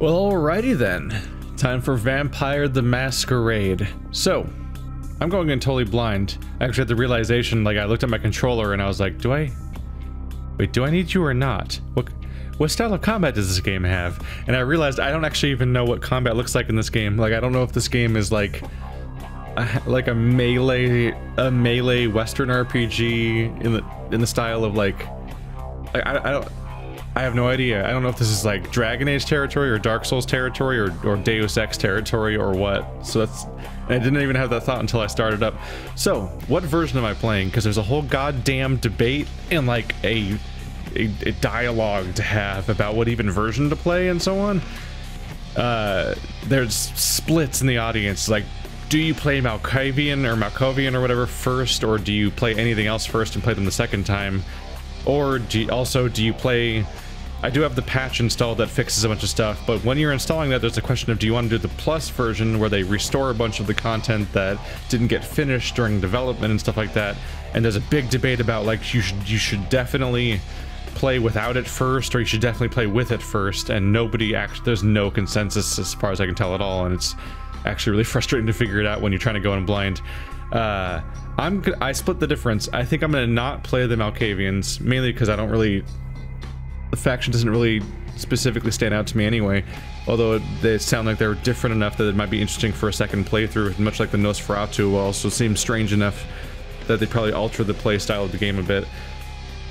Well, alrighty then. Time for Vampire the Masquerade. So, I'm going in totally blind. I actually had the realization, like, I looked at my controller and I was like, do I... Wait, do I need you or not? What, what style of combat does this game have? And I realized I don't actually even know what combat looks like in this game. Like, I don't know if this game is like... Like a melee, a melee Western RPG in the in the style of like, I, I don't, I have no idea. I don't know if this is like Dragon Age territory or Dark Souls territory or, or Deus Ex territory or what. So that's... I didn't even have that thought until I started up. So, what version am I playing? Because there's a whole goddamn debate and like a, a, a, dialogue to have about what even version to play and so on. Uh, there's splits in the audience. Like, do you play Malkavian or Malkovian or whatever first, or do you play anything else first and play them the second time? Or do you, also do you play I do have the patch installed that fixes a bunch of stuff, but when you're installing that, there's a question of do you want to do the plus version where they restore a bunch of the content that didn't get finished during development and stuff like that. And there's a big debate about like you should you should definitely play without it first, or you should definitely play with it first. And nobody actually there's no consensus as far as I can tell at all, and it's actually really frustrating to figure it out when you're trying to go in blind. Uh, I'm I split the difference. I think I'm gonna not play the Malkavians mainly because I don't really the faction doesn't really specifically stand out to me anyway. Although they sound like they're different enough that it might be interesting for a second playthrough, much like the Nosferatu also seems strange enough that they probably alter the play style of the game a bit.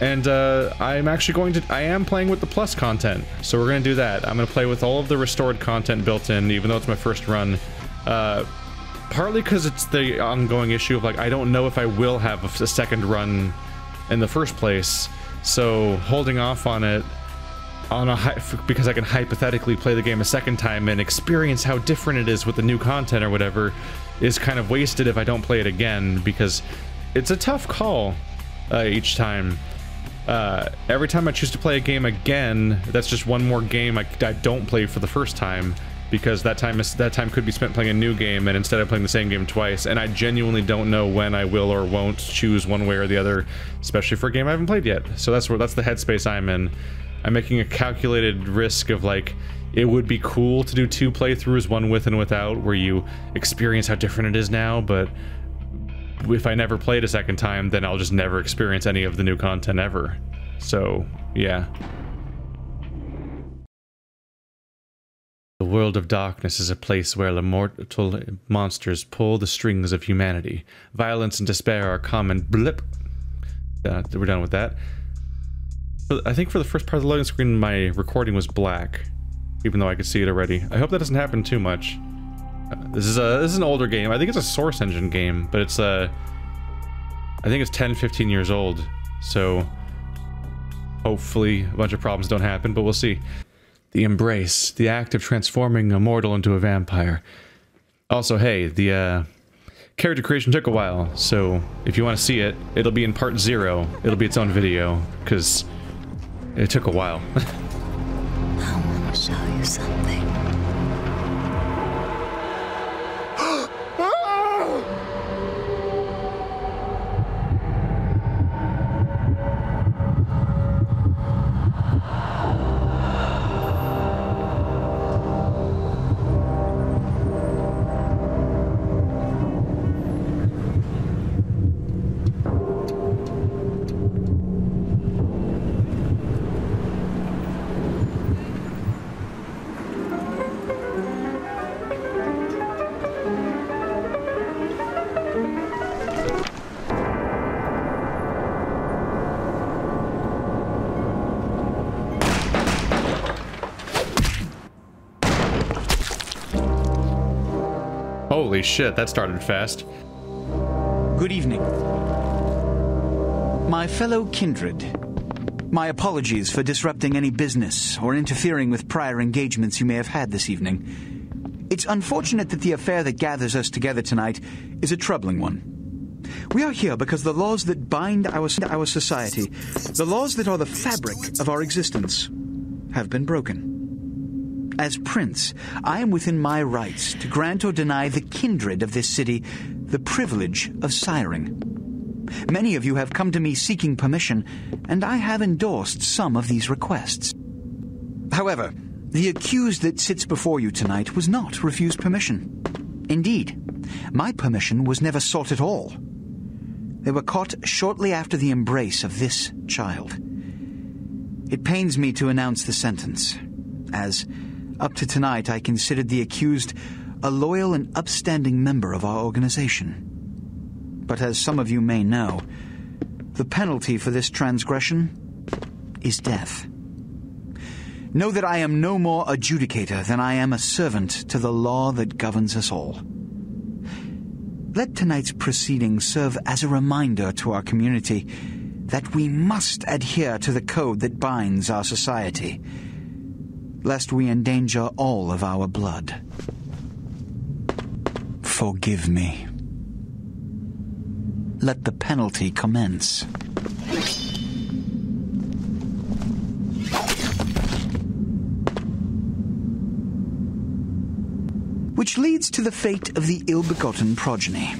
And uh, I'm actually going to, I am playing with the plus content, so we're going to do that. I'm going to play with all of the restored content built in, even though it's my first run. Uh, partly because it's the ongoing issue of like, I don't know if I will have a second run in the first place. So holding off on it on a because I can hypothetically play the game a second time and experience how different it is with the new content or whatever is kind of wasted if I don't play it again because it's a tough call uh, each time. Uh, every time I choose to play a game again, that's just one more game I, I don't play for the first time because that time is that time could be spent playing a new game and instead of playing the same game twice and I genuinely don't know when I will or won't choose one way or the other especially for a game I haven't played yet. So that's where that's the headspace I'm in. I'm making a calculated risk of like it would be cool to do two playthroughs one with and without where you experience how different it is now but if I never play it a second time then I'll just never experience any of the new content ever. So yeah The world of darkness is a place where immortal monsters pull the strings of humanity. Violence and despair are common. Blip. Uh, we're done with that. I think for the first part of the loading screen, my recording was black, even though I could see it already. I hope that doesn't happen too much. Uh, this is a this is an older game. I think it's a Source Engine game, but it's a. Uh, I think it's 10, 15 years old. So hopefully a bunch of problems don't happen, but we'll see. The embrace, the act of transforming a mortal into a vampire. Also, hey, the uh, character creation took a while, so if you want to see it, it'll be in part zero. It'll be its own video, because it took a while. I want to show you something. Shit, that started fast. Good evening. My fellow kindred, my apologies for disrupting any business or interfering with prior engagements you may have had this evening. It's unfortunate that the affair that gathers us together tonight is a troubling one. We are here because the laws that bind our, our society, the laws that are the fabric of our existence, have been broken. As prince, I am within my rights to grant or deny the kindred of this city the privilege of siring. Many of you have come to me seeking permission, and I have endorsed some of these requests. However, The accused that sits before you tonight was not refused permission. Indeed, my permission was never sought at all. They were caught shortly after the embrace of this child. It pains me to announce the sentence, as up to tonight I considered the accused a loyal and upstanding member of our organization. But as some of you may know, the penalty for this transgression is death. Know that I am no more adjudicator than I am a servant to the law that governs us all. Let tonight's proceedings serve as a reminder to our community that we must adhere to the code that binds our society, lest we endanger all of our blood. Forgive me. Let the penalty commence. Which leads to the fate of the ill begotten progeny.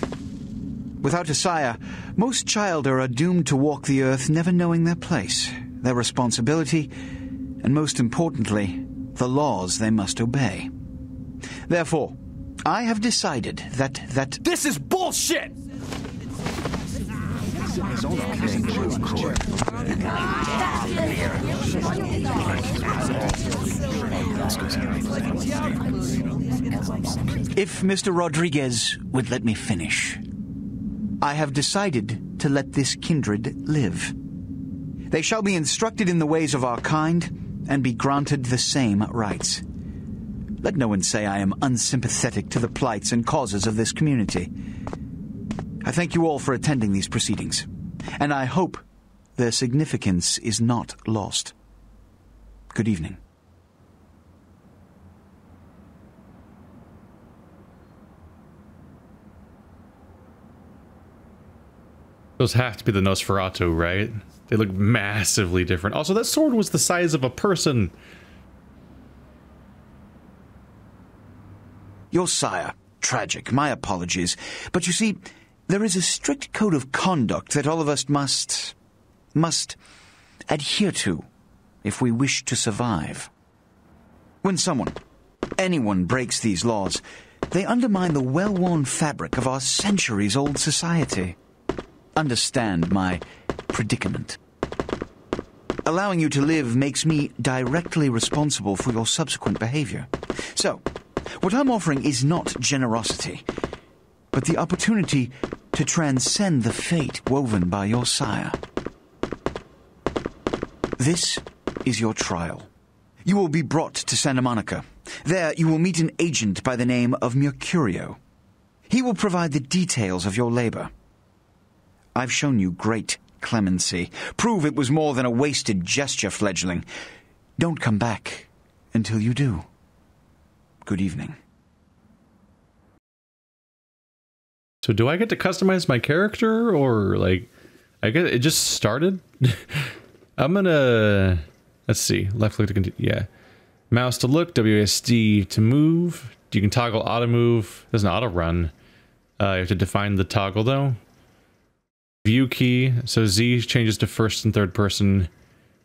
Without a sire, most childer are doomed to walk the earth never knowing their place, their responsibility, and most importantly, the laws they must obey. Therefore, I have decided that that This is bullshit! if Mr. Rodriguez would let me finish, I have decided to let this kindred live. They shall be instructed in the ways of our kind and be granted the same rights. Let no one say I am unsympathetic to the plights and causes of this community. I thank you all for attending these proceedings, and I hope their significance is not lost. Good evening. Those have to be the Nosferatu, right? They look massively different. Also, that sword was the size of a person. Your sire, tragic, my apologies. But you see, there is a strict code of conduct that all of us must. must adhere to if we wish to survive. When someone, anyone, breaks these laws, they undermine the well worn fabric of our centuries old society. Understand my predicament. Allowing you to live makes me directly responsible for your subsequent behavior. So, what I'm offering is not generosity, but the opportunity to transcend the fate woven by your sire. This is your trial. You will be brought to Santa Monica. There, you will meet an agent by the name of Mercurio. He will provide the details of your labor. I've shown you great clemency. Prove it was more than a wasted gesture, fledgling. Don't come back until you do. Good evening. So do I get to customize my character or like I guess it just started? I'm gonna let's see. Left click to continue. Yeah. Mouse to look, WSD to move. You can toggle auto move. There's an auto run. Uh, you have to define the toggle though. View key. So Z changes to first and third person.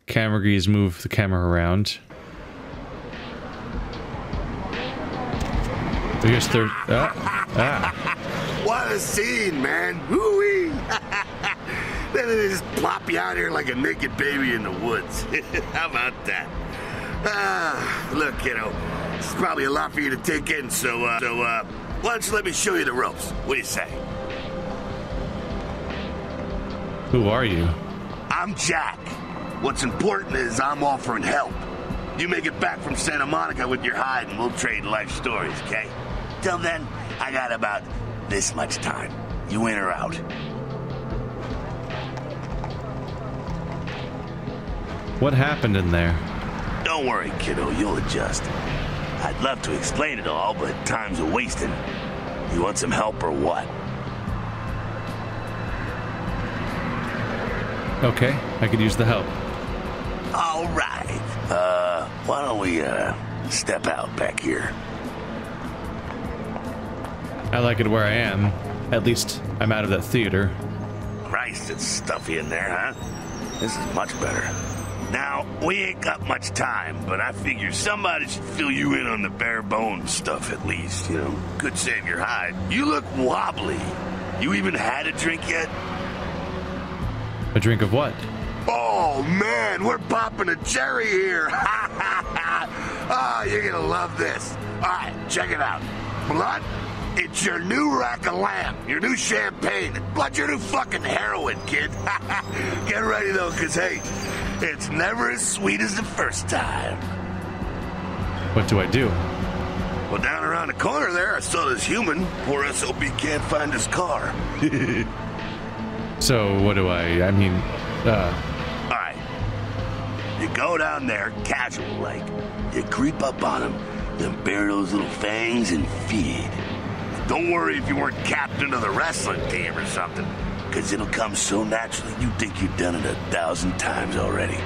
Camera keys move the camera around. Here's third. Ah, ah. What a scene, man. Woo-wee. then they just plop you out here like a naked baby in the woods. How about that? Ah, look, kiddo, it's probably a lot for you to take in, so, uh, so, uh, why don't you let me show you the ropes? What do you say? Who are you? I'm Jack. What's important is I'm offering help. You make it back from Santa Monica with your hide and we'll trade life stories, okay? Till then, I got about this much time. You in or out? What happened in there? Don't worry, kiddo, you'll adjust. I'd love to explain it all, but time's a wasting. You want some help or what? Okay, I could use the help. All right. Uh, why don't we, uh, step out back here? I like it where I am. At least I'm out of that theater. Christ, it's stuffy in there, huh? This is much better. Now, we ain't got much time, but I figure somebody should fill you in on the bare bones stuff at least, you know? Could save your hide. You look wobbly. You even had a drink yet? A drink of what? Oh man, we're popping a cherry here. oh, you're gonna love this. All right, check it out. Blood, it's your new rack of lamb, your new champagne. Blood, your new fucking heroin, kid. Get ready though, cause hey, it's never as sweet as the first time. What do I do? Well, down around the corner there, I saw this human. Poor SOB can't find his car. So what do I? I mean, uh, All right. You go down there, casual like. You creep up on him, then bare those little fangs and feed. Don't worry if you weren't captain of the wrestling team or something, because it'll come so naturally you think you've done it a thousand times already.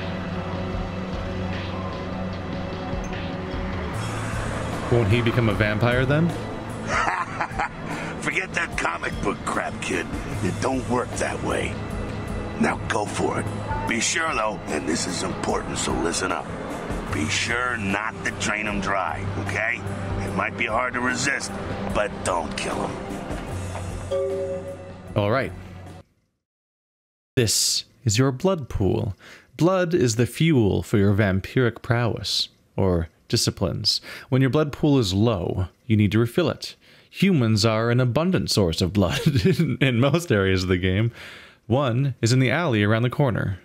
won't he become a vampire then? Forget that comic book crap, kid. It don't work that way. Now go for it. Be sure, though, and this is important, so listen up. Be sure not to drain them dry, okay? It might be hard to resist, but don't kill them. All right. This is your blood pool. Blood is the fuel for your vampiric prowess, or disciplines. When your blood pool is low, you need to refill it. Humans are an abundant source of blood in, most areas of the game. One is in the alley around the corner.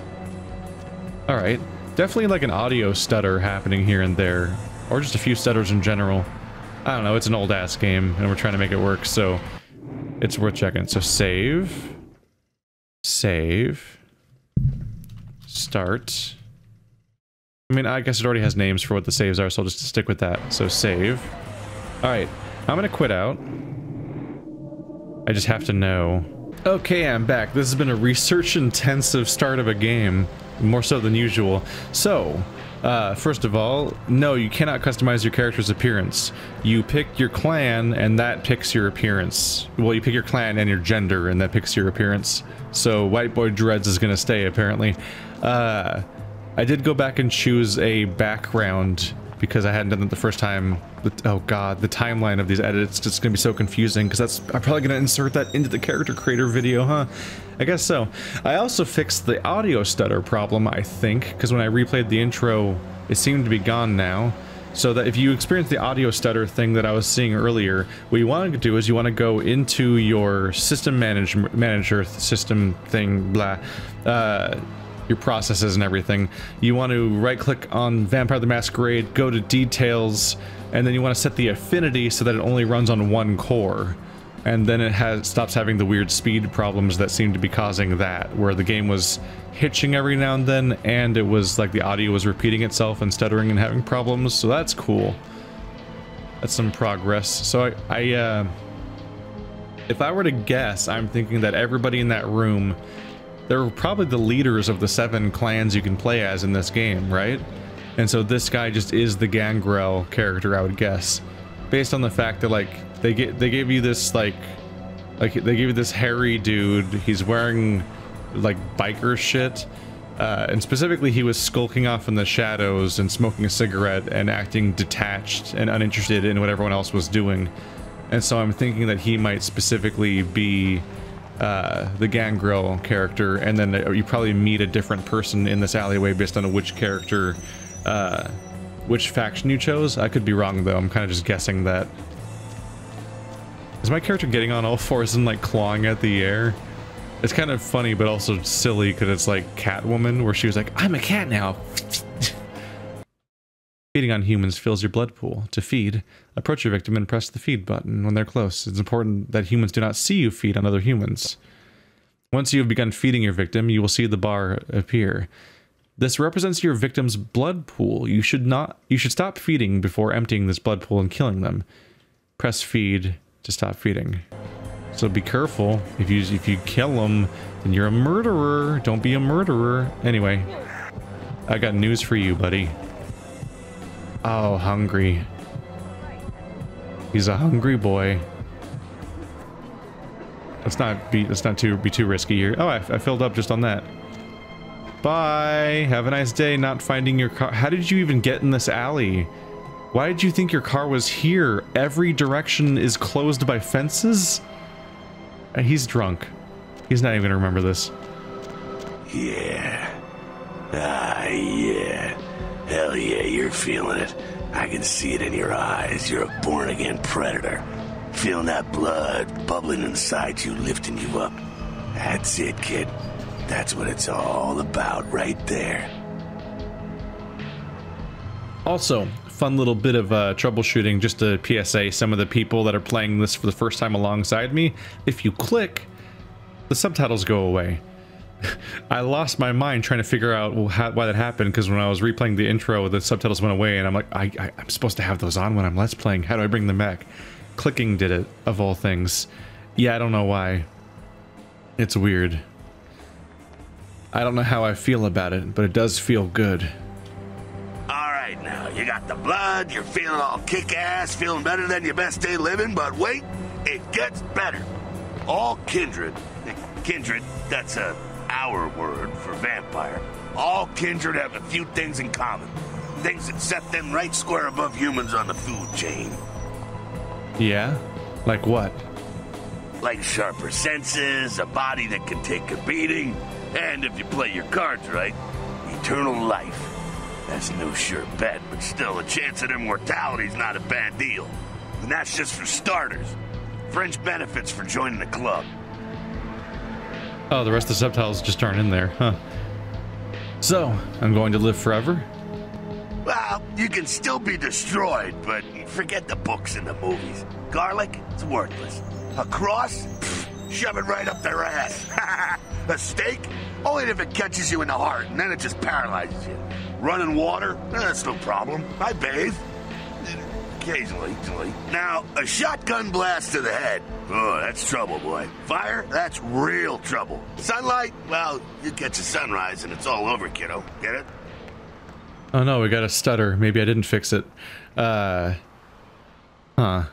All right, definitely like an audio stutter happening here and there, or just a few stutters in general. I don't know, it's an old ass game, and we're trying to make it work, so it's worth checking. So save, save, start. I mean, I guess it already has names for what the saves are, so I'll just stick with that. So save. All right, I'm gonna quit out. I just have to know. Okay, I'm back. This has been a research-intensive start of a game, more so than usual. So, uh, first of all, no, you cannot customize your character's appearance. You pick your clan, and that picks your appearance. Well, you pick your clan and your gender, and that picks your appearance. So, White Boy Dreads is gonna stay, apparently. Uh, I did go back and choose a background because I hadn't done it the first time. Oh god, the timeline of these edits is going to be so confusing because that's I'm probably going to insert that into the character creator video, huh? I guess so. I also fixed the audio stutter problem, I think, because when I replayed the intro, it seemed to be gone now. So that if you experience the audio stutter thing that I was seeing earlier, what you want to do is you want to go into your system manage manager system thing, blah, uh, your processes and everything. You want to right click on Vampire the Masquerade, go to details, and then you want to set the affinity so that it only runs on one core. And then it has stops having the weird speed problems that seem to be causing that, where the game was hitching every now and then, and it was like the audio was repeating itself and stuttering and having problems, so that's cool. That's some progress. So I, I uh, if I were to guess, I'm thinking that everybody in that room they're probably the leaders of the seven clans you can play as in this game, right? And so this guy just is the Gangrel character, I would guess, based on the fact that like they get they gave you this like like they gave you this hairy dude. He's wearing like biker shit. Uh, and specifically, he was skulking off in the shadows and smoking a cigarette and acting detached and uninterested in what everyone else was doing. And so I'm thinking that he might specifically be uh, the Gangrel character, and then you probably meet a different person in this alleyway based on which character, uh, which faction you chose. I could be wrong though. I'm kind of just guessing that. Is my character getting on all fours and like clawing at the air? It's kind of funny, but also silly because it's like Catwoman, where she was like, "I'm a cat now." Feeding on humans fills your blood pool. To feed, approach your victim and press the feed button when they're close. It's important that humans do not see you feed on other humans. Once you have begun feeding your victim, you will see the bar appear. This represents your victim's blood pool. You should not you should stop feeding before emptying this blood pool and killing them. Press feed to stop feeding. So be careful. If you if you kill them, then you're a murderer. Don't be a murderer. Anyway, I got news for you, buddy. Oh, hungry. He's a hungry boy. Let's not be. Let's not too be too risky here. Oh, I, I filled up just on that. Bye. Have a nice day not finding your car. How did you even get in this alley? Why did you think your car was here? Every direction is closed by fences? Uh, He's drunk. He's not even gonna remember this. Yeah. Ah, yeah. Hell yeah, you're feeling it. I can see it in your eyes. You're a born again predator. Feeling that blood bubbling inside you, lifting you up. That's it, kid. That's what it's all about right there. Also, fun little bit of uh, troubleshooting, just a PSA, some of the people that are playing this for the first time alongside me, if you click, the subtitles go away. I lost my mind trying to figure out how, why that happened because when I was replaying the intro, the subtitles went away, and I'm like, I, I, I'm supposed to have those on when I'm Let's Playing. How do I bring them back? Clicking did it, of all things. Yeah, I don't know why. It's weird. I don't know how I feel about it, but it does feel good. All right, now, you got the blood, you're feeling all kick ass, feeling better than your best day living, but wait, it gets better. All kindred, kindred, that's a our word for vampire. All kindred have a few things in common. Things that set them right square above humans on the food chain. Yeah? Like what? Like sharper senses, a body that can take a beating, and if you play your cards right, eternal life. That's no sure bet, but still, a chance at immortality's not a bad deal. And that's just for starters. Fringe benefits for joining the club. Oh, the rest of the subtitles just aren't in there, huh? So, I'm going to live forever? Well, you can still be destroyed, but forget the books and the movies. Garlic, it's worthless. A cross? Shove it right up their ass. a stake? Only if it catches you in the heart, and then it just paralyzes you. Running water? Eh, That's no problem. I bathe. Occasionally. Now, a shotgun blast to the head. Oh, that's trouble, boy. Fire? That's real trouble. Sunlight? Well, you catch a sunrise and it's all over, kiddo. Get it? Oh no, we got a stutter. Maybe I didn't fix it. Uh. Huh.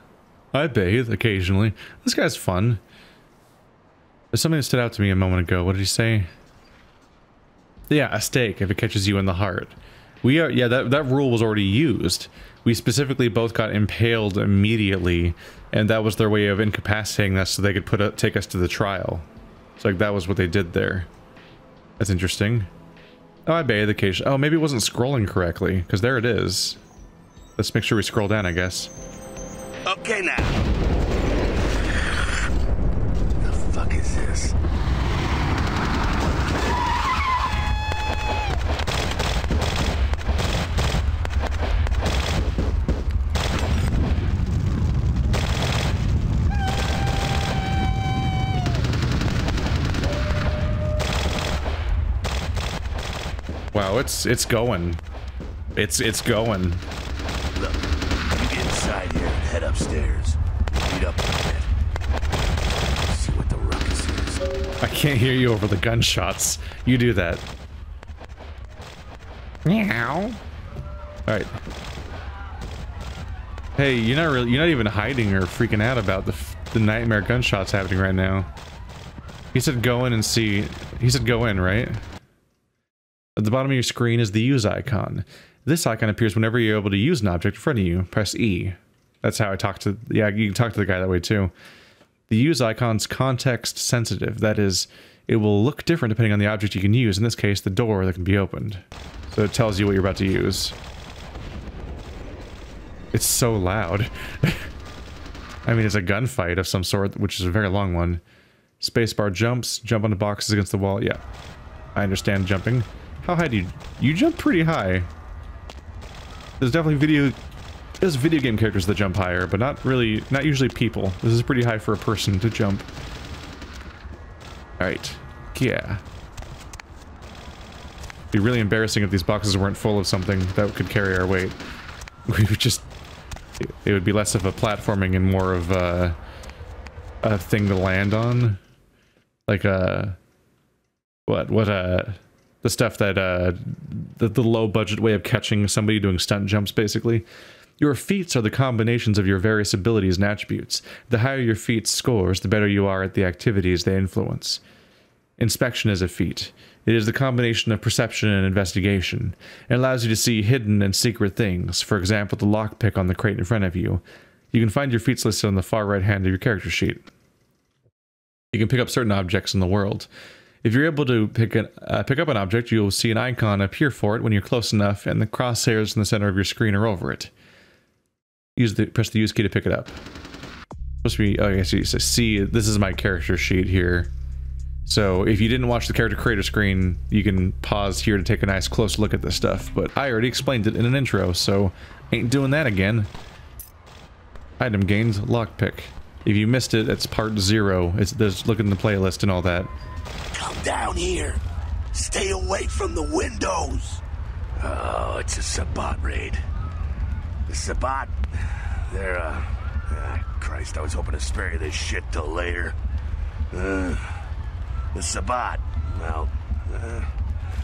I bathe occasionally. This guy's fun. There's something that stood out to me a moment ago. What did he say? Yeah, a stake if it catches you in the heart. We are, yeah, that, that rule was already used. We specifically both got impaled immediately, and that was their way of incapacitating us so they could put a, take us to the trial. So like that was what they did there. That's interesting. Oh, I bathe occasionally. Oh, maybe it wasn't scrolling correctly, because there it is. Let's make sure we scroll down, I guess. Okay, now. The fuck is this? Wow, it's it's going. It's it's going. Look, you get inside here and head upstairs. Meet up a. See what the ruckus is. I can't hear you over the gunshots. You do that. Meow. All right. Hey, you're not really, you're not even hiding or freaking out about the f- the nightmare gunshots happening right now. He said go in and see. He said go in, right? At the bottom of your screen is the use icon. This icon appears whenever you're able to use an object in front of you. Press E. That's how I talk to. Yeah, you can talk to the guy that way too. The use icon's context sensitive. That is, it will look different depending on the object you can use. In this case, the door that can be opened. So it tells you what you're about to use. It's so loud. I mean, it's a gunfight of some sort, which is a very long one. Spacebar jumps, jump onto boxes against the wall. Yeah, I understand jumping. How high do you... You jump pretty high. There's definitely video... There's video game characters that jump higher, but not really... Not usually people. This is pretty high for a person to jump. Alright. Yeah. Be really embarrassing if these boxes weren't full of something that could carry our weight. We would just... It would be less of a platforming and more of a... A thing to land on. Like a... What? What, uh... The stuff that, uh... The, the low budget way of catching somebody doing stunt jumps, basically. Your feats are the combinations of your various abilities and attributes. The higher your feats scores, the better you are at the activities they influence. Inspection is a feat. It is the combination of perception and investigation. It allows you to see hidden and secret things, for example, the lockpick on the crate in front of you. You can find your feats listed on the far right hand of your character sheet. You can pick up certain objects in the world. If you're able to pick, an, uh, pick up an object, you'll see an icon appear for it when you're close enough, and the crosshairs in the center of your screen are over it. Use the press the use key to pick it up. Supposed to be. Oh, I guess you. This is my character sheet here. So if you didn't watch the character creator screen, you can pause here to take a nice close look at this stuff. But I already explained it in an intro, so ain't doing that again. Item gains, lockpick. If you missed it, it's part zero. It's there's look in the playlist and all that. Come down here. Stay away from the windows. Oh, it's a Sabbat raid. The Sabbat, they're, uh, ah, Christ, I was hoping to spare you this shit till later. Uh, the Sabbat, well, uh,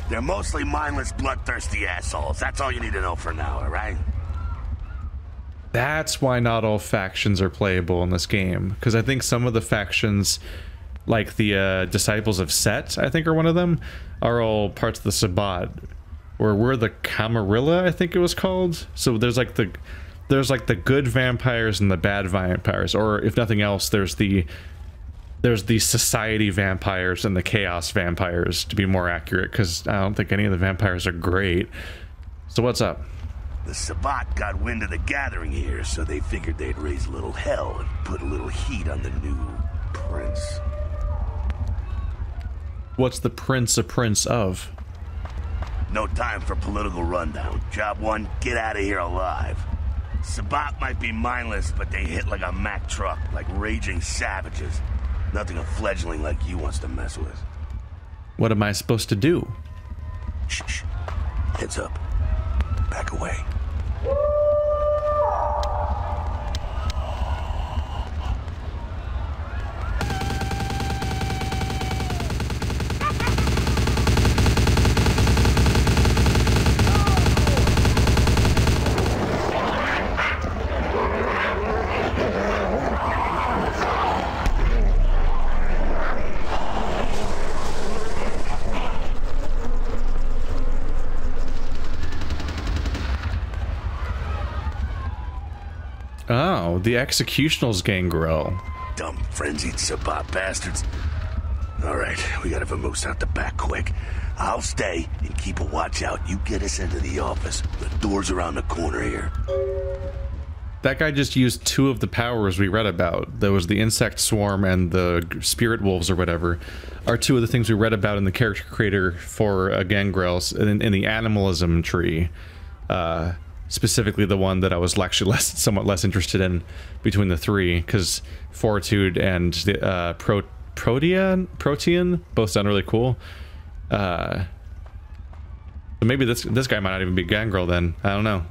they're mostly mindless, bloodthirsty assholes. That's all you need to know for now, alright? That's why not all factions are playable in this game. Because I think some of the factions, like the uh, Disciples of Set, I think are one of them, are all parts of the Sabbat. Or we're the Camarilla, I think it was called. So there's like the there's like the good vampires and the bad vampires. Or if nothing else, there's the there's the society vampires and the chaos vampires to be more accurate because I don't think any of the vampires are great. So what's up? The Sabbat got wind of the gathering here, so they figured they'd raise a little hell and put a little heat on the new prince. What's the prince a prince of? No time for political rundown. Job one, get out of here alive. Sabbat might be mindless, but they hit like a Mack truck, like raging savages. Nothing a fledgling like you wants to mess with. What am I supposed to do? Shh, shh. Heads up. Back away. The Executionals gangrel. Dumb frenzied Sabbat bastards. All right, we gotta vamoose out the back quick. I'll stay and keep a watch out. You get us into the office. The door's around the corner here. That guy just used two of the powers we read about. There was the insect swarm and the spirit wolves or whatever. Are two of the things we read about in the character creator for uh, Gangrels in, in the animalism tree. Uh, specifically the one that I was actually less, somewhat less interested in between the three, because Fortitude and the uh, Pro, Protean, Protean both sound really cool. Uh, maybe this this guy might not even be Gangrel then. I don't know.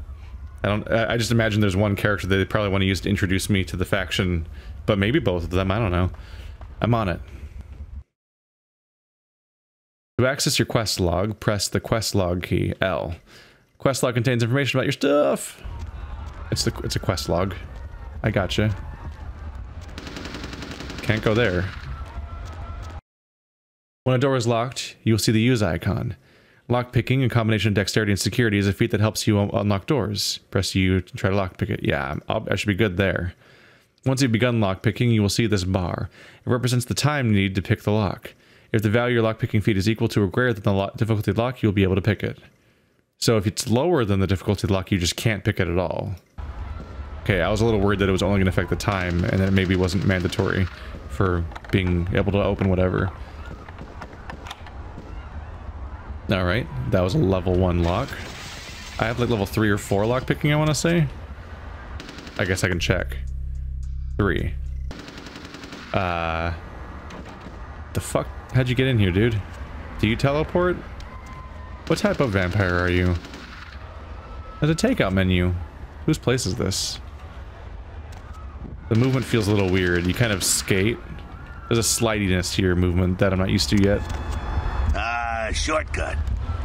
I don't. I just imagine there's one character they probably want to use to introduce me to the faction, but maybe both of them. I don't know. I'm on it. To access your quest log, press the quest log key L. Quest log contains information about your stuff. It's the it's a quest log. I gotcha. Can't go there. When a door is locked, you will see the use icon. Lockpicking, a combination of dexterity and security, is a feat that helps you un- unlock doors. Press U to try to lockpick it. Yeah, I'll, I should be good there. Once you've begun lockpicking, you will see this bar. It represents the time needed to pick the lock. If the value your lockpicking feat is equal to or greater than the lo- difficulty lock, you'll be able to pick it. So if it's lower than the difficulty lock, you just can't pick it at all. Okay, I was a little worried that it was only going to affect the time, and that it maybe wasn't mandatory for being able to open whatever. Alright, that was a level 1 lock. I have like level 3 or 4 lock picking, I want to say. I guess I can check. 3. Uh... The fuck? How'd you get in here, dude? Do you teleport? What type of vampire are you? There's a takeout menu. Whose place is this? The movement feels a little weird. You kind of skate. There's a slidiness to your movement that I'm not used to yet. Ah, shortcut.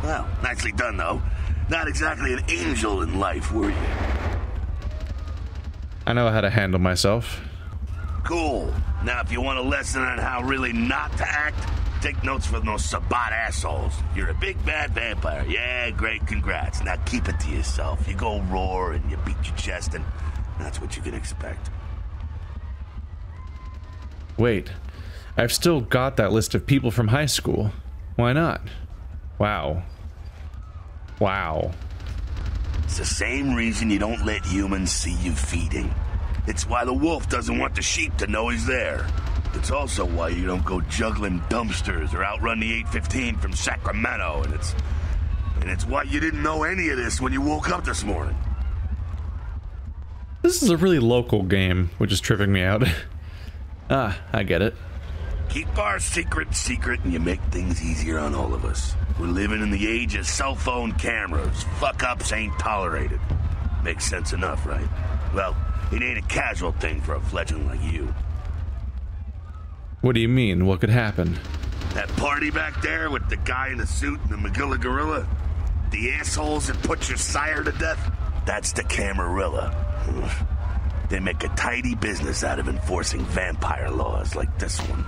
Well, nicely done, though. Not exactly an angel in life, were you? I know how to handle myself. Cool. Now, if you want a lesson on how really not to act, take notes from those Sabbat assholes. You're a big bad vampire. Yeah, great, congrats. Now keep it to yourself. You go roar and you beat your chest, and that's what you can expect. Wait, I've still got that list of people from high school. Why not? Wow. Wow. It's the same reason you don't let humans see you feeding. It's why the wolf doesn't want the sheep to know he's there. It's also why you don't go juggling dumpsters or outrun the 815 from Sacramento, and it's and it's why you didn't know any of this when you woke up this morning. This is a really local game, which is tripping me out. ah, I get it. Keep our secret secret and you make things easier on all of us. We're living in the age of cell phone cameras. Fuck ups ain't tolerated. Makes sense enough, right? Well, it ain't a casual thing for a fledgling like you. What do you mean? What could happen? That party back there with the guy in the suit and the Magilla gorilla? The assholes that put your sire to death? That's the Camarilla. They make a tidy business out of enforcing vampire laws like this one.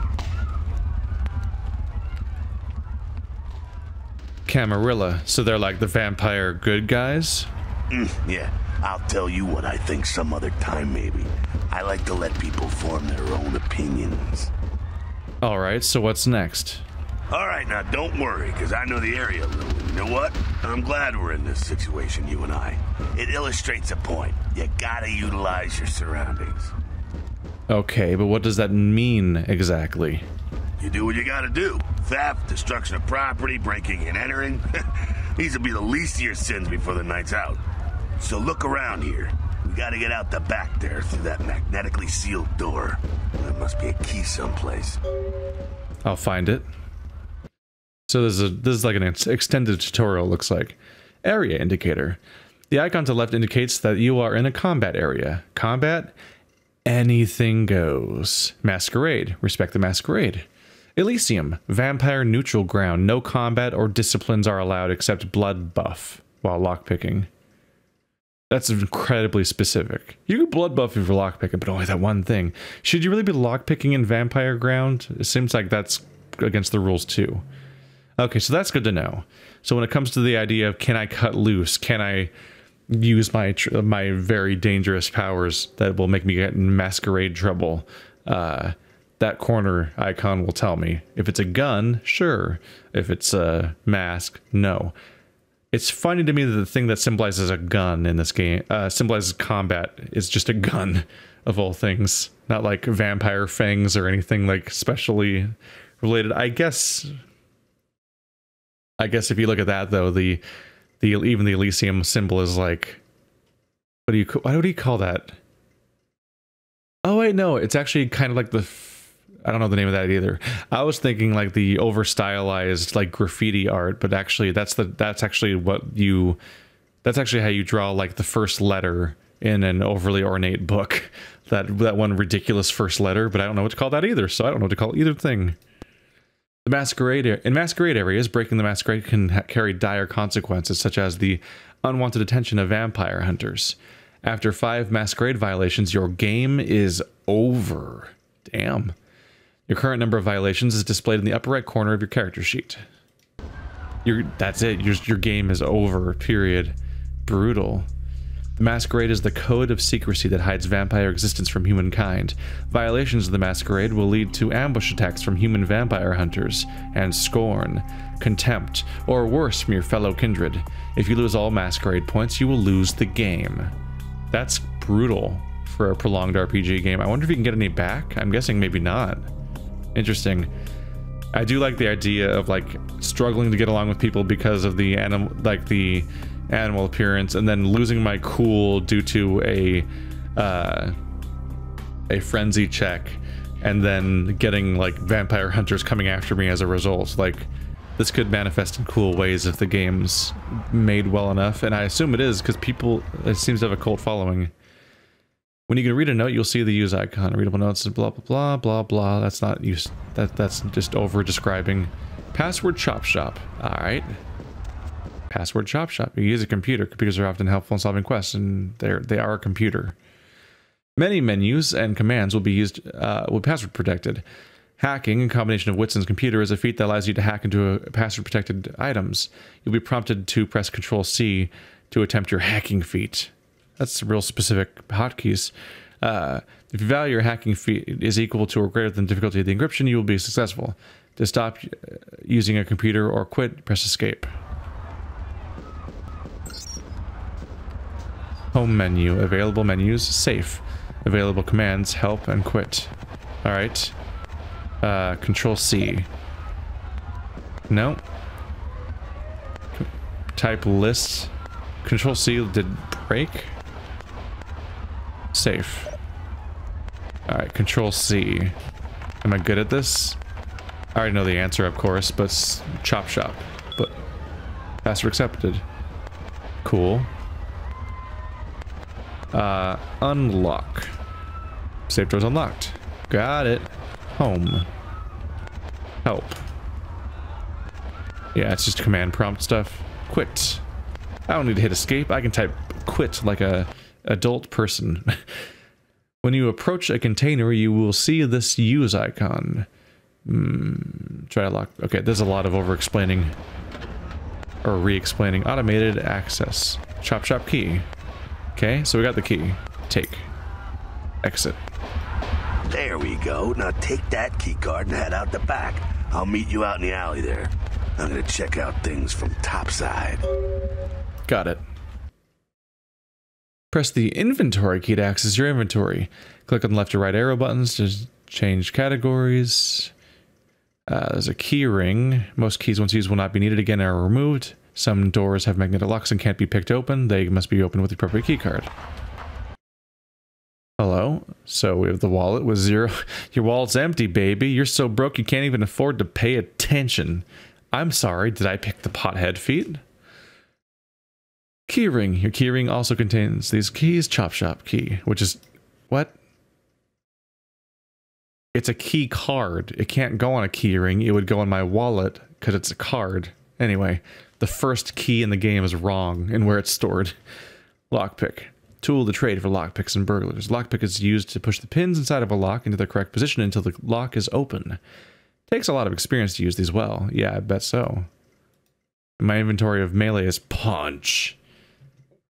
Camarilla, so they're like the vampire good guys? Mm, yeah, I'll tell you what I think some other time, maybe. I like to let people form their own opinions. Alright, so what's next? Alright, now don't worry, because I know the area a little. You know what? I'm glad we're in this situation, you and I. It illustrates a point. You gotta utilize your surroundings. Okay, but what does that mean exactly? You do what you gotta do. Theft, destruction of property, breaking and entering. These will be the least of your sins before the night's out. So look around here. Gotta get out the back there through that magnetically sealed door. There must be a key someplace. I'll find it. So this is a, this is like an extended tutorial looks like. Area indicator. The icon to the left indicates that you are in a combat area. Combat anything goes. Masquerade. Respect the masquerade. Elysium, vampire neutral ground. No combat or disciplines are allowed except blood buff while lockpicking. That's incredibly specific. You can blood buff if you're lockpicking, but only that one thing. Should you really be lockpicking in vampire ground? It seems like that's against the rules too. Okay, so that's good to know. So when it comes to the idea of can I cut loose, can I use my my very dangerous powers that will make me get in masquerade trouble, uh, that corner icon will tell me. If it's a gun, sure. If it's a mask, no. It's funny to me that the thing that symbolizes a gun in this game, uh, symbolizes combat, is just a gun of all things. Not like vampire fangs or anything like specially related. I guess. I guess if you look at that though, the the even the Elysium symbol is like, what do you what do you call that? Oh wait, no, it's actually kind of like the I don't know the name of that either. I was thinking like the over stylized like graffiti art, but actually that's the that's actually what you that's actually how you draw like the first letter in an overly ornate book. That that one ridiculous first letter, but I don't know what to call that either, so I don't know what to call either thing. The masquerade in masquerade areas, breaking the masquerade can carry dire consequences, such as the unwanted attention of vampire hunters. After five masquerade violations, your game is over. Damn. Your current number of violations is displayed in the upper right corner of your character sheet. Your, that's it. Your, your game is over, period. Brutal. The Masquerade is the code of secrecy that hides vampire existence from humankind. Violations of the Masquerade will lead to ambush attacks from human vampire hunters, and scorn, contempt, or worse from your fellow kindred. If you lose all Masquerade points, you will lose the game. That's brutal for a prolonged RPG game. I wonder if you can get any back? I'm guessing maybe not interesting. I do like the idea of like struggling to get along with people because of the animal, like the animal appearance, and then losing my cool due to a uh, a frenzy check, and then getting like vampire hunters coming after me as a result. Like this could manifest in cool ways if the game's made well enough, and I assume it is because people it seems to have a cult following. When you can read a note, you'll see the use icon. Readable notes and blah, blah, blah, blah, blah. That's not use. That, that's just over describing. Password chop shop. All right. Password chop shop. You use a computer. Computers are often helpful in solving quests, and they're, they are a computer. Many menus and commands will be used, uh, password protected. Hacking, in combination of Whitson's computer, is a feat that allows you to hack into password-protected items. You'll be prompted to press Control C to attempt your hacking feat. That's real specific hotkeys. Uh, if you value your hacking fee is equal to or greater than the difficulty of the encryption, you will be successful. To stop uh, using a computer or quit, press Escape. Home menu, available menus, safe. Available commands, help and quit. Alright. Uh, control C. No. Type list. Control C did break. Safe. Alright, control C. Am I good at this? I already know the answer, of course, but chop shop. But password accepted. Cool. Uh, unlock. Safe doors unlocked. Got it. Home. Help. Yeah, it's just command prompt stuff. Quit. I don't need to hit escape. I can type quit like a adult person. when you approach a container, you will see this use icon. Mm, try to lock. Okay, there's a lot of over-explaining. Or re-explaining. Automated access. Chop chop key. Okay, so we got the key. Take. Exit. There we go. Now take that key card and head out the back. I'll meet you out in the alley there. I'm gonna check out things from topside. Got it. Press the inventory key to access your inventory. Click on the left or right arrow buttons to change categories. Uh, there's a key ring. Most keys once used will not be needed again are removed. Some doors have magnetic locks and can't be picked open. They must be opened with the appropriate key card. Hello. So we have the wallet with zero. Your wallet's empty, baby. You're so broke you can't even afford to pay attention. I'm sorry, did I pick the pothead feet? Keyring. Your keyring also contains these keys. Chop shop key, which is what? It's a key card. It can't go on a keyring. It would go in my wallet because it's a card. Anyway, the first key in the game is wrong in where it's stored. Lockpick. Tool to trade for lockpicks and burglars. Lockpick is used to push the pins inside of a lock into their correct position until the lock is open. Takes a lot of experience to use these well. Yeah, I bet so. My inventory of melee is punch.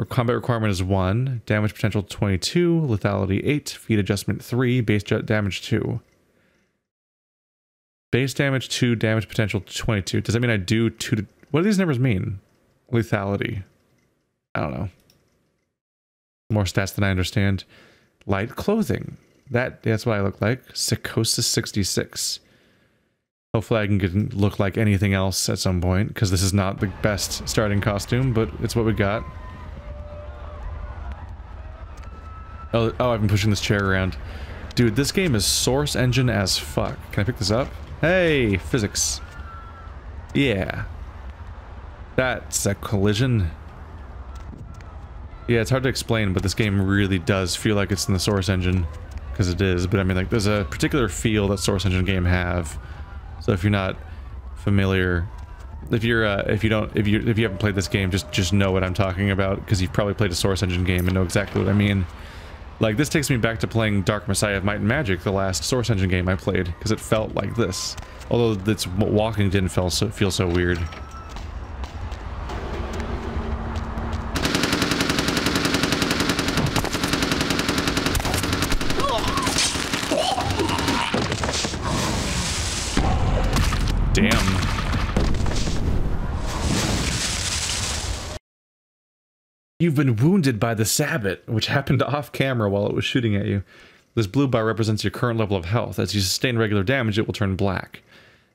Combat requirement is 1, damage potential 22, lethality 8, feat adjustment 3, base damage 2. Base damage 2, damage potential 22. Does that mean I do 2 to... What do these numbers mean? Lethality. I don't know. More stats than I understand. Light clothing. That That's what I look like. Psychosis 66. Hopefully I can look like anything else at some point, because this is not the best starting costume, but it's what we got. Oh, oh, I've been pushing this chair around. Dude, this game is Source Engine as fuck. Can I pick this up? Hey, physics. Yeah. That's a collision. Yeah, it's hard to explain, but this game really does feel like it's in the Source Engine. Because it is, but I mean, like, there's a particular feel that Source Engine game have. So if you're not familiar, if you're, uh, if you don't, if you, if you haven't played this game, just, just know what I'm talking about, because you've probably played a Source Engine game and know exactly what I mean. Like, this takes me back to playing Dark Messiah of Might and Magic, the last Source Engine game I played, because it felt like this. Although its walking didn't feel so, feel so weird. Damn. You've been wounded by the Sabbat, which happened off camera while it was shooting at you. This blue bar represents your current level of health. As you sustain regular damage, it will turn black.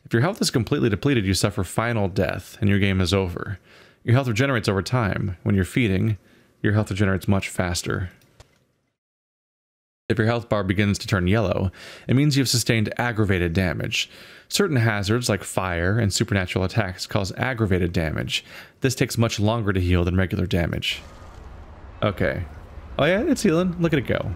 If your health is completely depleted, you suffer final death, and your game is over. Your health regenerates over time. When you're feeding, your health regenerates much faster. If your health bar begins to turn yellow, it means you've sustained aggravated damage. Certain hazards, like fire and supernatural attacks, cause aggravated damage. This takes much longer to heal than regular damage. Okay. Oh yeah, it's healing. Look at it go.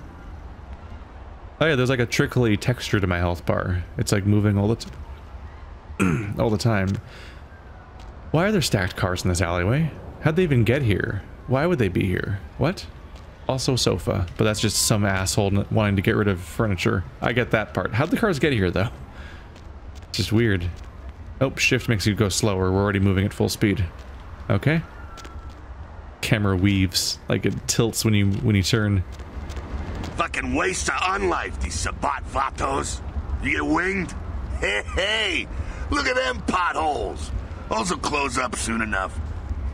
Oh yeah, there's like a trickly texture to my health bar. It's like moving all the, all the time. Why are there stacked cars in this alleyway? How'd they even get here? Why would they be here? What? Also sofa, but that's just some asshole wanting to get rid of furniture. I get that part. How'd the cars get here, though? It's just weird. Oh, shift makes you go slower. We're already moving at full speed. Okay. Camera weaves like it tilts when you when you turn. Fucking waste of unlife, these Sabbat Vatos. You get winged? Hey, hey! Look at them potholes. Those will close up soon enough.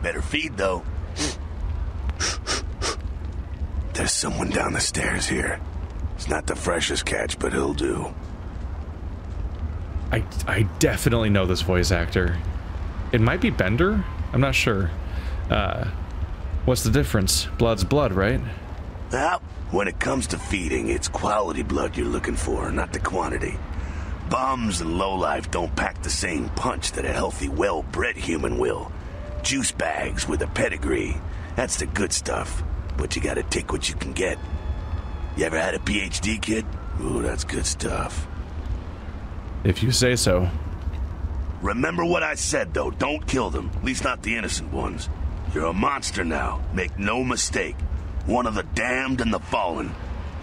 Better feed, though. There's someone down the stairs here. It's not the freshest catch, but he'll do. I I definitely know this voice actor. It might be Bender. I'm not sure. Uh, what's the difference? Blood's blood, right? Well, when it comes to feeding, it's quality blood you're looking for, not the quantity. Bums and lowlife don't pack the same punch that a healthy, well-bred human will. Juice bags with a pedigree. That's the good stuff. But you gotta take what you can get. You ever had a PhD, kid? Ooh, that's good stuff. If you say so. Remember what I said, though. Don't kill them. At least not the innocent ones. You're a monster now. Make no mistake. One of the damned and the fallen.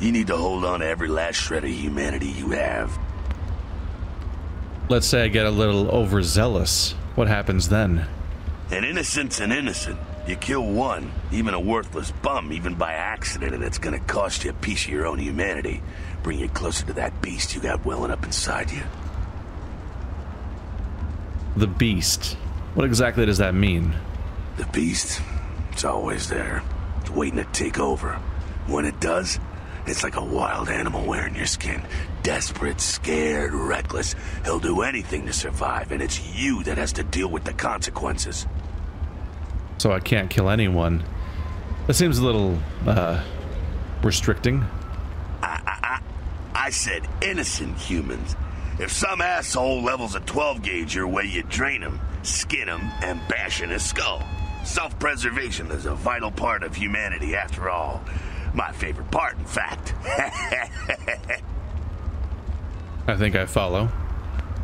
You need to hold on to every last shred of humanity you have. Let's say I get a little overzealous. What happens then? An innocent's an innocent. You kill one, even a worthless bum, even by accident, and it's gonna cost you a piece of your own humanity. Bring you closer to that beast you got welling up inside you. The beast. What exactly does that mean? The beast, it's always there. It's waiting to take over. When it does, it's like a wild animal wearing your skin. Desperate, scared, reckless. He'll do anything to survive, and it's you that has to deal with the consequences. So I can't kill anyone. That seems a little, uh, restricting. I, I, I, said innocent humans. If some asshole levels a 12 gauge your way, you drain him, skin him, and bash in his skull. Self preservation is a vital part of humanity, after all. My favorite part, in fact. I think I follow.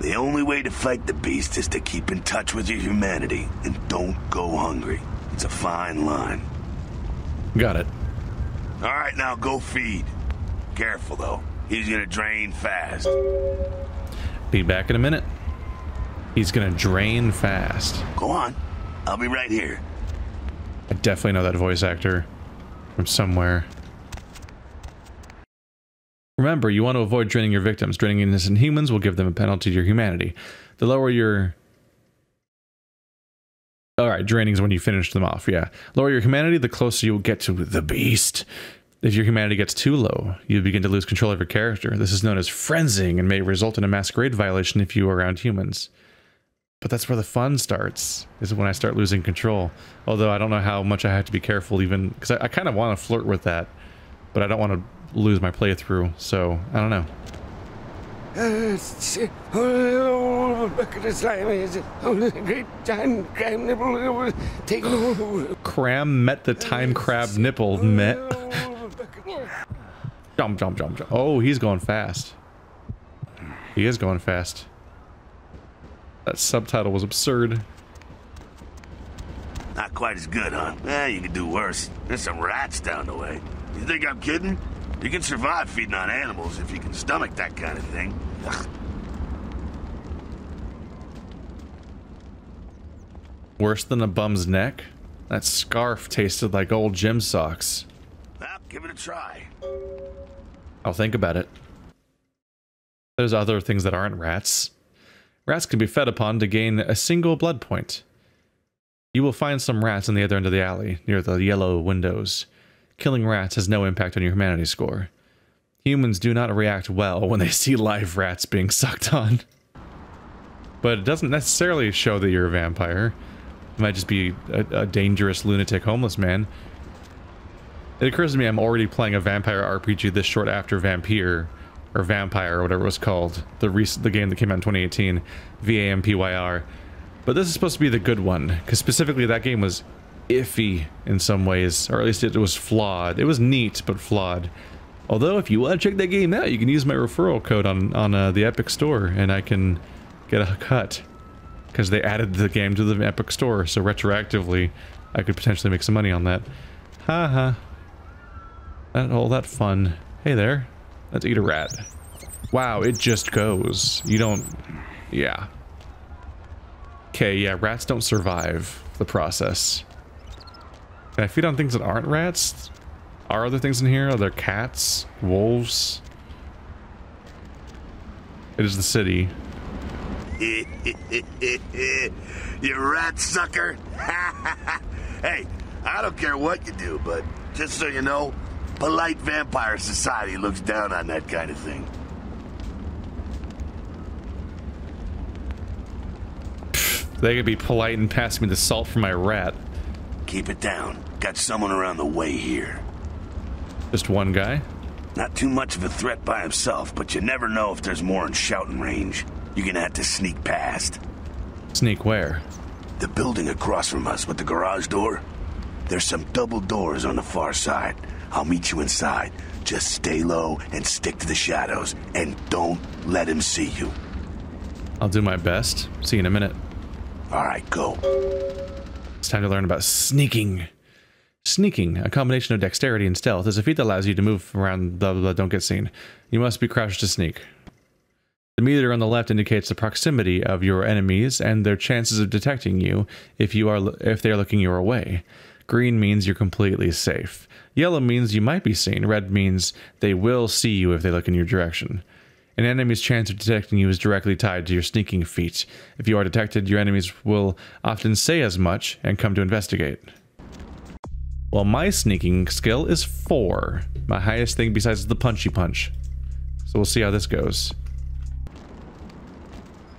the only way to fight the beast is to keep in touch with your humanity and don't go hungry. It's a fine line. Got it. All right, now go feed. Careful, though. He's gonna drain fast. Be back in a minute. He's gonna drain fast. Go on. I'll be right here. I definitely know that voice actor from somewhere. Remember, you want to avoid draining your victims. Draining innocent humans will give them a penalty to your humanity. The lower your... Alright, draining is when you finish them off, yeah. Lower your humanity, the closer you will get to the beast. If your humanity gets too low, you begin to lose control of your character. This is known as frenzying and may result in a masquerade violation if you are around humans. But that's where the fun starts, is when I start losing control. Although I don't know how much I have to be careful even, because I, I kind of want to flirt with that, but I don't want to lose my playthrough, so I don't know. Cram met the time crab nipple met. jump, jump, jump, jump. Oh, he's going fast. He is going fast. That subtitle was absurd. Not quite as good, huh? Eh, you could do worse. There's some rats down the way. You think I'm kidding? You can survive feeding on animals if you can stomach that kind of thing. Ugh. Worse than a bum's neck? That scarf tasted like old gym socks. Well, give it a try. I'll think about it. There's other things that aren't rats. Rats can be fed upon to gain a single blood point. You will find some rats in the other end of the alley, near the yellow windows. Killing rats has no impact on your humanity score. Humans do not react well when they see live rats being sucked on. But it doesn't necessarily show that you're a vampire. You might just be a, a dangerous lunatic homeless man. It occurs to me I'm already playing a vampire RPG this short after Vampire, or Vampire, or whatever it was called. The recent, the game that came out in 2018, V-A-M-P-Y-R. But this is supposed to be the good one, because specifically that game was iffy in some ways, or at least it was flawed. It was neat, but flawed. Although, if you want to check that game out, you can use my referral code on, on uh, the Epic Store, and I can get a cut. Because they added the game to the Epic Store, so retroactively, I could potentially make some money on that. Haha. -ha. That, all that fun. Hey there. Let's eat a rat. Wow, it just goes. You don't... Yeah. Okay, yeah, rats don't survive the process. Can I feed on things that aren't rats? Are other things in here? Are there cats? Wolves? It is the city. you rat sucker. hey, I don't care what you do, but just so you know, polite vampire society looks down on that kind of thing. They could be polite and pass me the salt for my rat. Keep it down. Got someone around the way here. Just one guy? Not too much of a threat by himself, but you never know if there's more in shouting range. You're gonna have to sneak past. Sneak where? The building across from us with the garage door. There's some double doors on the far side. I'll meet you inside. Just stay low and stick to the shadows, and don't let him see you. I'll do my best. See you in a minute. All right, go. It's time to learn about sneaking. Sneaking, a combination of dexterity and stealth, is a feat that allows you to move around blah blah blah, don't get seen. You must be crouched to sneak. The meter on the left indicates the proximity of your enemies and their chances of detecting you if you are if they are looking your way. Green means you're completely safe. Yellow means you might be seen. Red means they will see you if they look in your direction. An enemy's chance of detecting you is directly tied to your sneaking feat. If you are detected, your enemies will often say as much and come to investigate. Well, my sneaking skill is 4. My highest thing besides the punchy punch. So we'll see how this goes.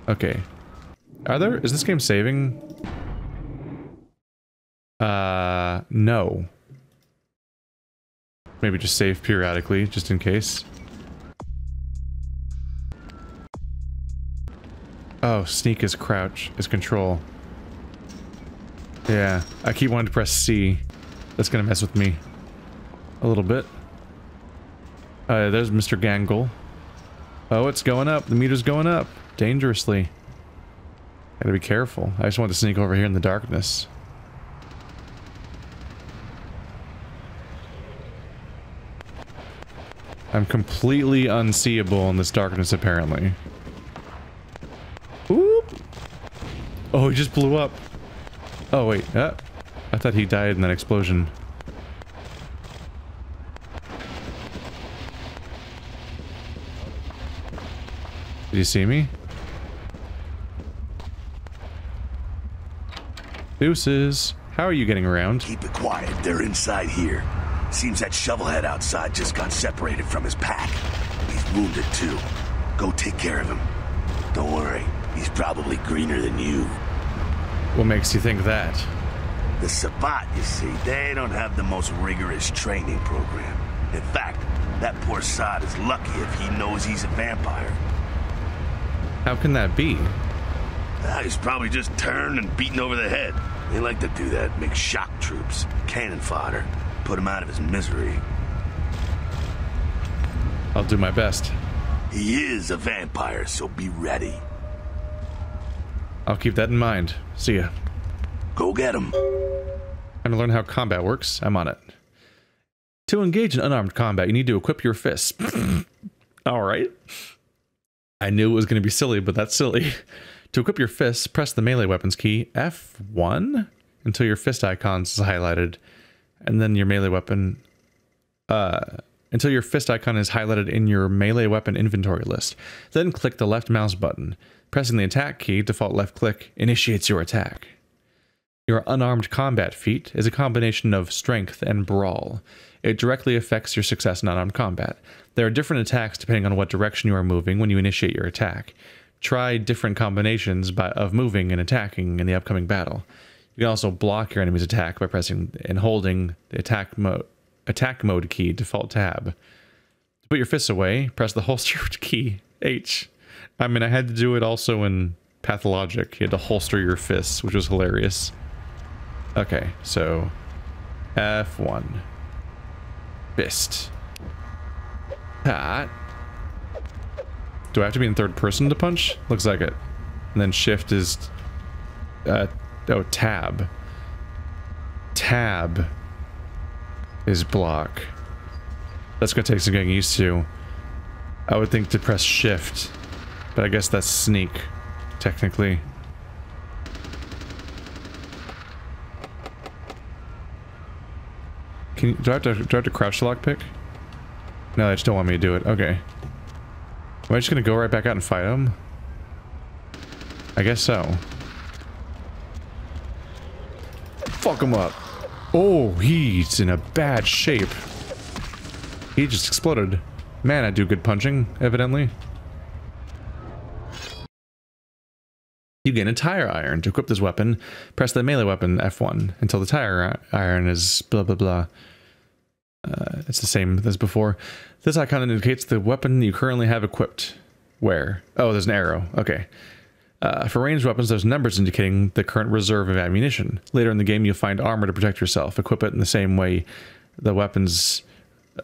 Okay. Are there... Is this game saving? Uh, no. Maybe just save periodically, just in case. Oh, sneak is crouch, is control. Yeah, I keep wanting to press C. That's gonna mess with me. A little bit. Uh, there's Mr. Gangle. Oh, it's going up. The meter's going up. Dangerously. Gotta be careful. I just want to sneak over here in the darkness. I'm completely unseeable in this darkness, apparently. Oop! Oh, he just blew up. Oh, wait. Uh, I thought he died in that explosion. Did you see me? Deuces. How are you getting around? Keep it quiet. They're inside here. Seems that shovelhead outside just got separated from his pack. He's wounded too. Go take care of him. Don't worry. He's probably greener than you. What makes you think that? The Sabbat, you see, they don't have the most rigorous training program. In fact, that poor sod is lucky if he knows he's a vampire. How can that be? Ah, he's probably just turned and beaten over the head. They like to do that, make shock troops, cannon fodder, put him out of his misery. I'll do my best. He is a vampire, so be ready. I'll keep that in mind. See ya. Go get him. Time to learn how combat works. I'm on it. To engage in unarmed combat, you need to equip your fists. All right. I knew it was going to be silly, but that's silly. to equip your fists, press the melee weapons key F1 until your fist icon is highlighted, and then your melee weapon. Uh, until your fist icon is highlighted in your melee weapon inventory list. Then click the left mouse button. Pressing the attack key, default left click, initiates your attack. Your unarmed combat feat is a combination of strength and brawl. It directly affects your success in unarmed combat. There are different attacks depending on what direction you are moving when you initiate your attack. Try different combinations by, of moving and attacking in the upcoming battle. You can also block your enemy's attack by pressing and holding the attack mode attack mode key default tab. To put your fists away, press the holster key H. I mean, I had to do it also in Pathologic. You had to holster your fists, which was hilarious. Okay, so F1. Fist. That. Do I have to be in third person to punch? Looks like it. And then shift is... Uh, oh, tab. Tab is block. That's gonna take some getting used to. I would think to press shift, but I guess that's sneak. technically. Can you, do I have to do I have to crouch the lockpick? No, they just don't want me to do it. Okay. Am I just gonna go right back out and fight them? I guess so. Fuck him up. Oh, he's in a bad shape. He just exploded. Man, I do good punching, evidently. You gain a tire iron. To equip this weapon, press the melee weapon F1 until the tire iron is blah blah blah. Uh, it's the same as before. This icon indicates the weapon you currently have equipped. Where? Oh, there's an arrow. Okay. Uh, for ranged weapons, there's numbers indicating the current reserve of ammunition. Later in the game, you'll find armor to protect yourself. Equip it in the same way the weapons... Uh,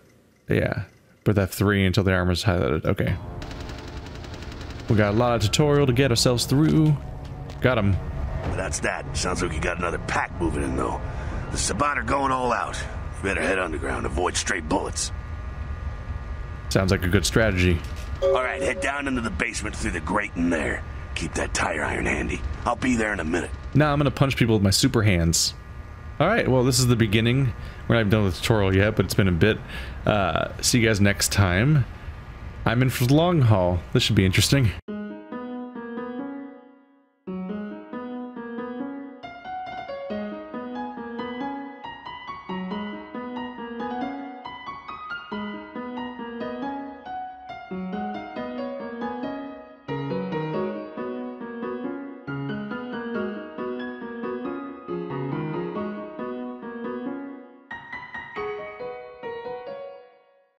yeah. With F3 until the armor is highlighted. Okay. We got a lot of tutorial to get ourselves through. Got him. That's that. Sounds like you got another pack moving in, though. The Sabbat are going all out. You better head underground, avoid straight bullets. Sounds like a good strategy. All right, head down into the basement through the grate in there. Keep that tire iron handy. I'll be there in a minute. Now I'm gonna punch people with my super hands. Alright, well this is the beginning. We're not done with the tutorial yet, but it's been a bit. Uh, see you guys next time. I'm in for the long haul. This should be interesting.